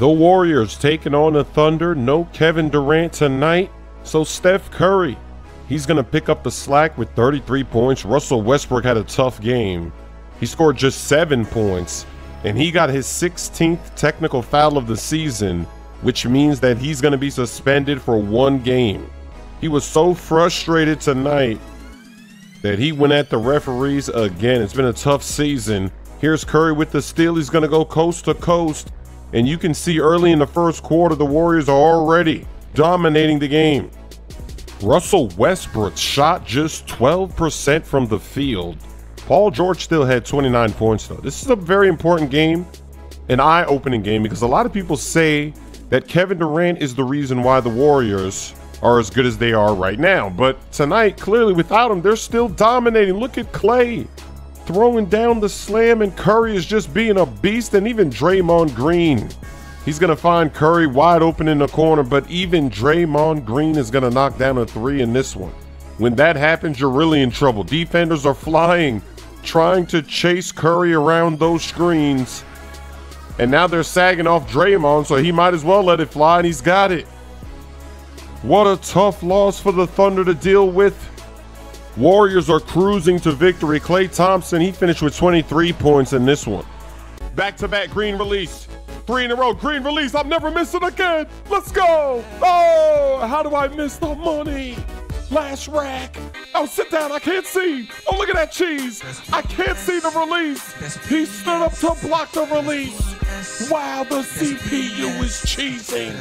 The Warriors taking on the Thunder. No Kevin Durant tonight. So Steph Curry, he's going to pick up the slack with 33 points. Russell Westbrook had a tough game. He scored just seven points, and he got his 16th technical foul of the season, which means that he's going to be suspended for one game. He was so frustrated tonight that he went at the referees again. It's been a tough season. Here's Curry with the steal. He's going to go coast to coast. And you can see early in the first quarter, the Warriors are already dominating the game. Russell Westbrook shot just 12% from the field. Paul George still had 29 points, though. This is a very important game, an eye opening game, because a lot of people say that Kevin Durant is the reason why the Warriors are as good as they are right now. But tonight, clearly without him, they're still dominating. Look at Klay throwing down the slam, and Curry is just being a beast, and even Draymond Green. He's going to find Curry wide open in the corner, but even Draymond Green is going to knock down a three in this one. When that happens, you're really in trouble. Defenders are flying, trying to chase Curry around those screens. And now they're sagging off Draymond, so he might as well let it fly, and he's got it. What a tough loss for the Thunder to deal with. Warriors are cruising to victory. Klay Thompson, he finished with 23 points in this one. Back to back green release. Three in a row. Green release. I'm never missing again. Let's go. Oh, how do I miss the money? Last rack. Oh, sit down. I can't see. Oh, look at that cheese. I can't see the release. He stood up to block the release. Wow, the CPU is cheesing.